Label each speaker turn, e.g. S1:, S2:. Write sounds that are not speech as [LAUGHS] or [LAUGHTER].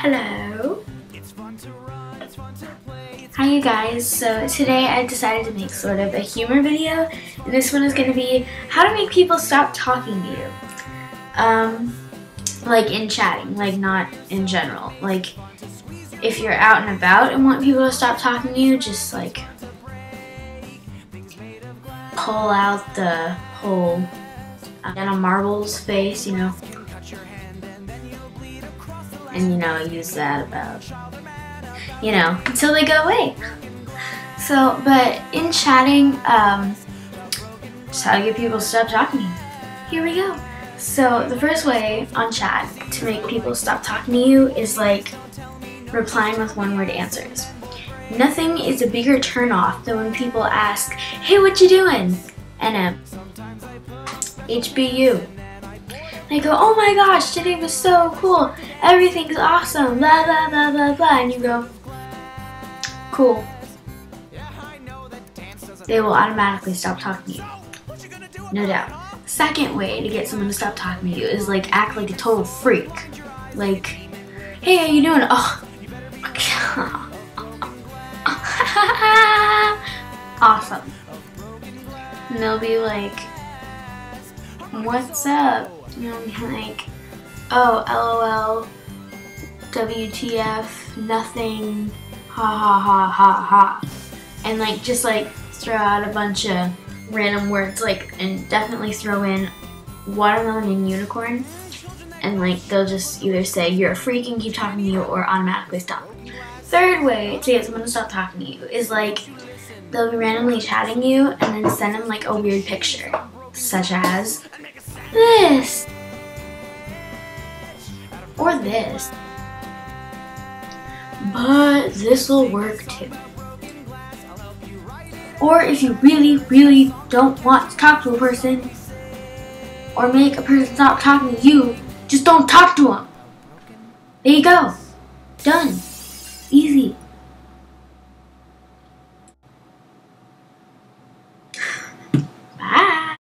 S1: Hello. Hi you guys, so today I decided to make sort of a humor video and this one is going to be how to make people stop talking to you. Um, like in chatting, like not in general. Like if you're out and about and want people to stop talking to you, just like pull out the whole Jenna Marbles face, you know, and you know, use that about, you know, until they go away. So, but in chatting, um, just how to get people to stop talking to you. Here we go. So the first way on chat to make people stop talking to you is like replying with one word answers. Nothing is a bigger turnoff than when people ask, hey, what you doing? NM. HBU. They go, oh my gosh, today was so cool. Everything's awesome, blah, blah, blah, blah, blah. And you go, cool. They will automatically stop talking to you. No doubt. Second way to get someone to stop talking to you is like act like a total freak. Like, hey, how you doing? Oh, [LAUGHS] awesome. And they'll be like, what's up? You know, like, oh, lol, WTF, nothing, ha ha ha ha ha. And like, just like throw out a bunch of random words, like, and definitely throw in watermelon and unicorn. And like, they'll just either say, you're a freak and keep talking to you, or automatically stop. Third way to get someone to stop talking to you is like, they'll be randomly chatting you and then send them like a weird picture, such as this or this. But this will work too. Or if you really, really don't want to talk to a person or make a person stop talking to you, just don't talk to them. There you go. Done.